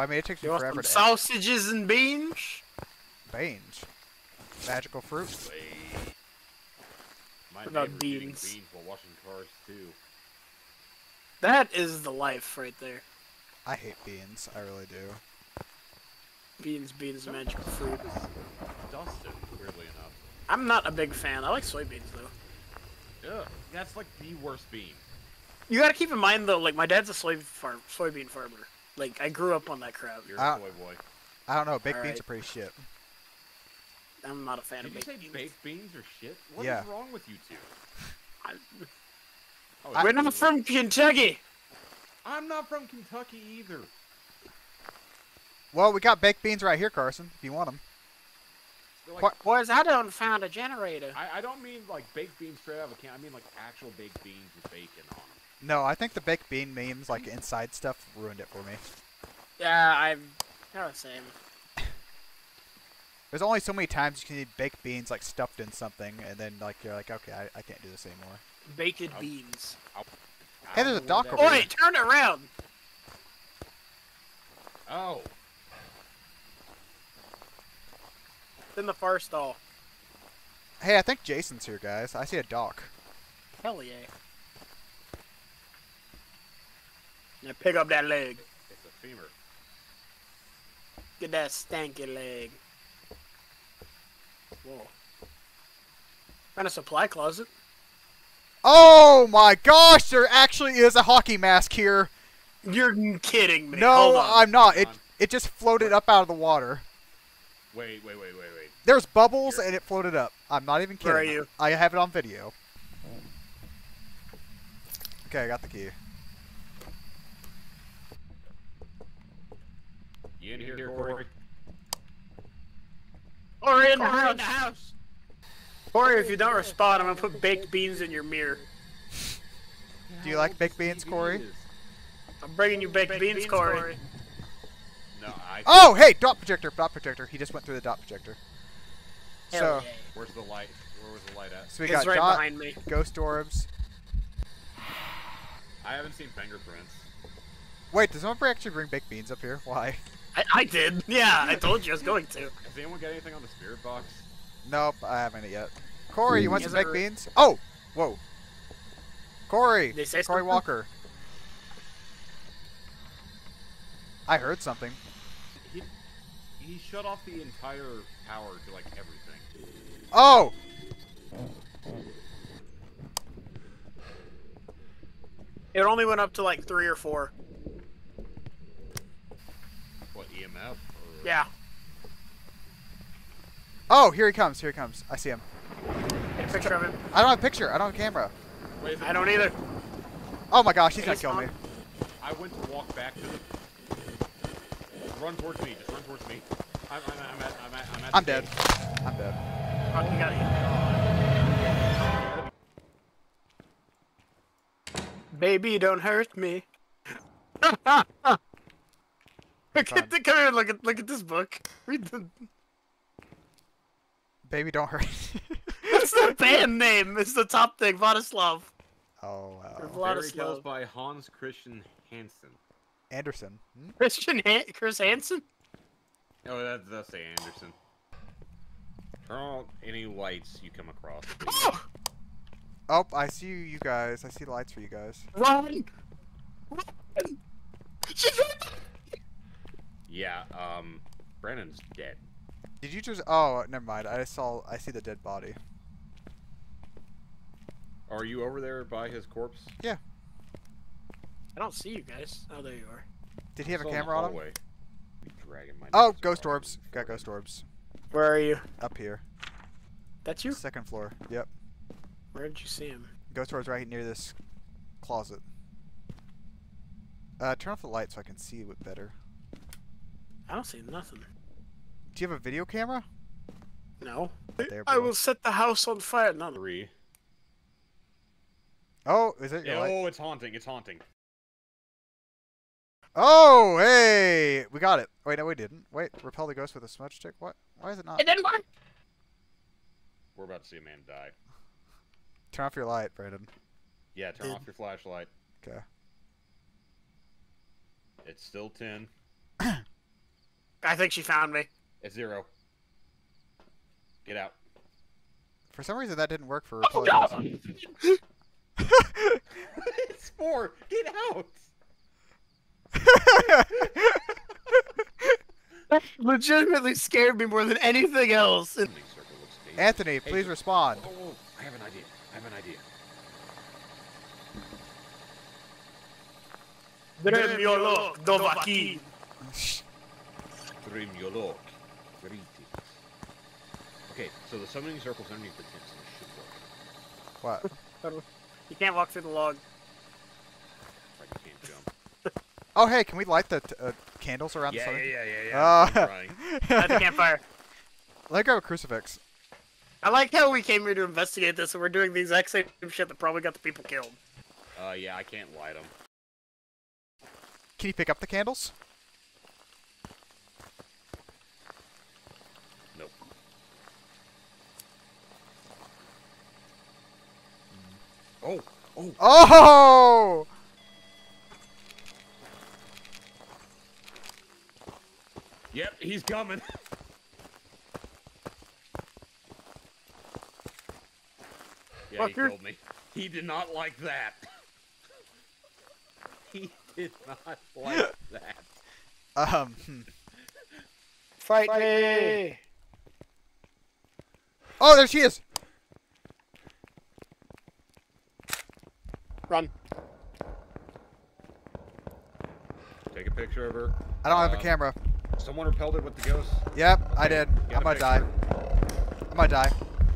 I mean, it takes You you forever some to sausages and beans? Beans. Magical fruit. Wait. My about beans? beans while washing cars too. That is the life right there. I hate beans. I really do. Beans, beans, magical fruit. Dustin, weirdly enough. I'm not a big fan. I like soybeans though. Ugh, that's like the worst bean. You gotta keep in mind though, like my dad's a soy farm, soybean farmer. Like I grew up on that crap. You're a uh, soy boy. I don't know. Baked beans Alright. are pretty shit. I'm not a fan Did of you say baked beans. baked beans or shit? What is Yeah. wrong with you two? I- Oh, I- We're not from Kentucky. I'm not from Kentucky either. Well, we got baked beans right here, Carson. If you want them. Like- Boys, I don't found a generator. I, I don't mean like baked beans straight out of a can. I mean like actual baked beans with bacon on them. No, I think the baked bean memes, like inside stuff, ruined it for me. Yeah, I'm kind of the same. There's only so many times you can eat baked beans like stuffed in something, and then like you're like, okay, I, I can't do this anymore. Baked Oh. beans. I Hey, don't there's a know where dock that over Oi, turn around. Oh, It's in the far stall. Hey, I think Jason's here, guys. I see a dock. Hell yeah. Now pick up that leg. it's a femur. Get that stanky leg. Whoa. Found a supply closet. Oh my gosh, there actually is a hockey mask here. You're kidding me. no, I'm not. It it just floated up out of the water. Wait, wait, wait, wait, wait. There's bubbles Here. and it floated up. I'm not even kidding. Where are you? I have it on video. Okay, I got the key. You in here, Corey? Corey in the house. Corey, if you don't respond, I'm gonna put baked beans in your mirror. Do you like baked beans, Corey? I'm bringing you baked, beans, Corey. No, I. Oh, hey, dot projector, dot projector. He just went through the dot projector. Hell So, yeah. Where's the light? Where was the light at? so we It's got right dot, behind me. ghost orbs. I haven't seen fingerprints. Wait, does someone actually bring baked beans up here? Why? I, I did. Yeah, I told you I was going to. Has anyone got anything on the spirit box? Nope, I haven't yet. Corey, you want some baked beans? Oh, whoa. Corey, They say Corey something? Walker. I heard something. He he shut off the entire power to like everything. Oh, It only went up to like three or four. What EMF? Or... Yeah. oh, here he comes. Here he comes. I see him. Get a picture of him. I don't have a picture. I don't have a camera. Wait, I don't either. Oh my gosh, he's gonna kill me. I went to walk back to the. Run towards me. Just run towards me. I'm, I'm, I'm at. I'm at. I'm at. I'm dead. I'm dead. Fuck, you got it. Baby, don't hurt me. look Fine. at the, come here, look at look at this book. Read the. Baby, don't hurt. What's the band name? It's the top thing, Vladislav. oh Or wow. Fairy tales Vladislav. by Hans Christian Hansen. Andersen. Hmm? Christian Han- Chris Hansen. Oh, that does say Andersen. Turn on any lights you come across. Oh, Oh, I see you, you guys. I see lights for you guys. run! Run! She's right Yeah. Um. Brandon's dead. Did you just? Oh, never mind. I saw. I see the dead body. Are you over there by his corpse? Yeah. I don't see you guys. Oh, there you are. Did he have a Still in the camera on him? hallway. You dragging my Oh, ghost orbs. Got ghost orbs. Where are you? Up here. That's you? Second floor. Yep. Where did you see him? Ghost orbs right near this closet. Uh, turn off the light so I can see it better. I don't see nothing. Do you have a video camera? No. There, I will set the house on fire. No, no. Three. Oh, is it your light? Oh, it's haunting. It's haunting. Oh, hey! We got it. Wait, no, we didn't. Wait, repel the ghost with a smudge stick? What? Why is it not? It didn't work. We're about to see a man die. Turn off your light, Brandon. Yeah, turn Did- off your flashlight. Okay. It's still 10. I think she found me. It's zero. Get out. For some reason, that didn't work for Oh, no. it's four. Get out. That legitimately scared me more than anything else. And Summoning circle looks dangerous. Anthony, please oh, respond. Oh, oh, I have an idea. I have an idea. Dremyolok Dovaki. Trimyolok. Greetings. Okay, so the summoning circle's underneath the tent, so this should work. What? You can't walk through the log. Right, you can't jump. Oh, hey, can we light the t- uh, candles around Yeah, the yeah, sun? yeah, yeah, yeah. I'm Uh, trying. At the campfire. Let go of crucifix. I like how we came here to investigate this and we're doing the exact same shit that probably got the people killed. Uh, yeah, I can't light them. Can you pick up the candles? Oh, oh, Oh! yep, he's coming. yeah, he Fucker. killed me. He did not like that. he did not like that. Um, hmm. Fight me! Oh, there she is! Run. Take a picture of her. I don't have a Um, camera. Someone repelled it with the ghost. Yep, I did. get I'm gonna die. I'm gonna die.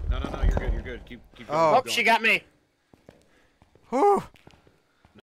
No, no, no, you're good, you're good. Keep, keep going. Oh. Oh, keep she got me. Whew.